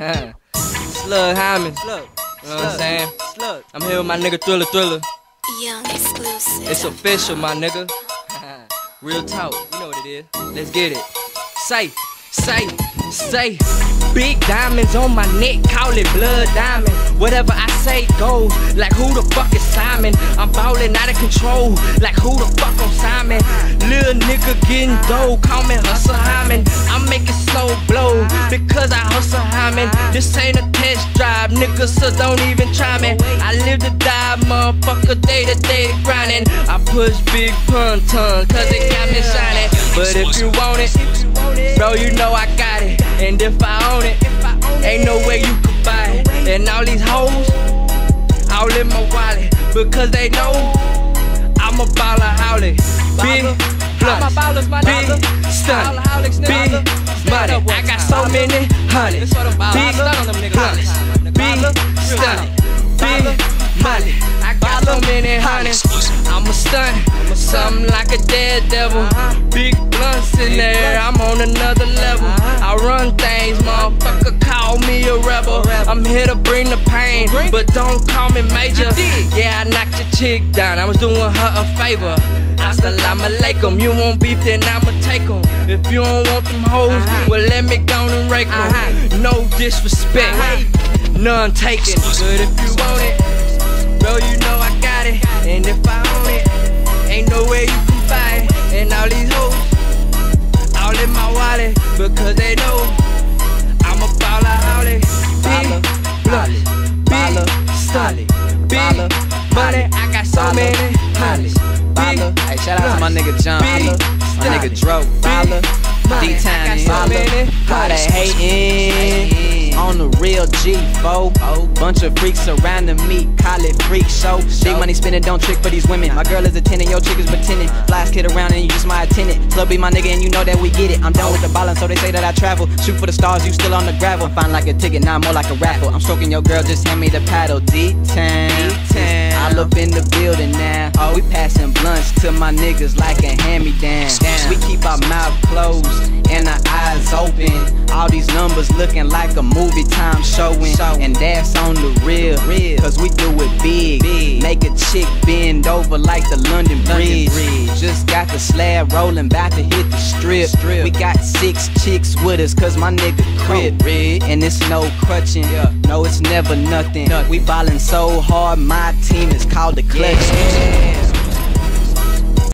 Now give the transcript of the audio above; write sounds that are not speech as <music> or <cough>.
<laughs> Slug Hyman. Slug. You know what I'm saying? Slug. I'm here with my nigga Thriller Thriller. Young exclusive. It's official, my nigga. <laughs> Real talk. You know what it is. Let's get it. Say, say, say. Big diamonds on my neck, call it blood diamond. Whatever I say goes, like who the fuck is Simon? I'm ballin' out of control, like who the fuck on Simon? Little nigga getting dough, call me Hustle Hyman. I'm making slow blow, because I hustle Hyman. This ain't a test drive, nigga, so don't even try me. I live to die, motherfucker, day to day grindin'. I push big pun ton, cause it got me shining. But if you want it, bro, you know I got it. And if I own it, ain't no way you can buy it. And all these hoes, all in my wallet, because they know I'm a ballaholic. Big plus, big stun, big money. I got so many hundreds. Big plus, big stun, big money. A something like a daredevil. Big blunts in there, I'm on another level. I run things, motherfucker, call me a rebel. I'm here to bring the pain, but don't call me major. Yeah, I knocked your chick down, I was doing her a favor. Assalamu alaikum, you want beef, then I'ma take 'em. If you don't want them hoes, well, let me go and rake 'em. No disrespect, none taken. But if you want it, bro, you know I got it. And if I ain't no way you can it. And all these hoes, all in my wallet, because they know I'm a baller, howler. Big blood, big stolly, big money. I got so many. Baller. Hey, shout out to my nigga John. My nigga Dro. D-Time I got in so here. many How they hundreds. On the real G4. Bunch of freaks surrounding me, call it freak show. Big money spending, don't trick for these women. My girl is attending, your chick is pretending. Flies kid around and you just my attendant. Club be my nigga and you know that we get it. I'm done with the ballin', so they say that I travel. Shoot for the stars, you still on the gravel. I'm fine like a ticket, now more like a raffle. I'm stroking your girl, just hand me the paddle. D-Town. All up in the building now. Oh, we passing blunts to my niggas like a hand me down. We keep our mouth closed numbers looking like a movie time showing. And that's on the real. Cause we do it big. Make a chick bend over like the London Bridge. Just got the slab rolling, about to hit the strip. We got six chicks with us cause my nigga crib. And it's no crutching. No, it's never nothing. We ballin' so hard, my team is called the clutch.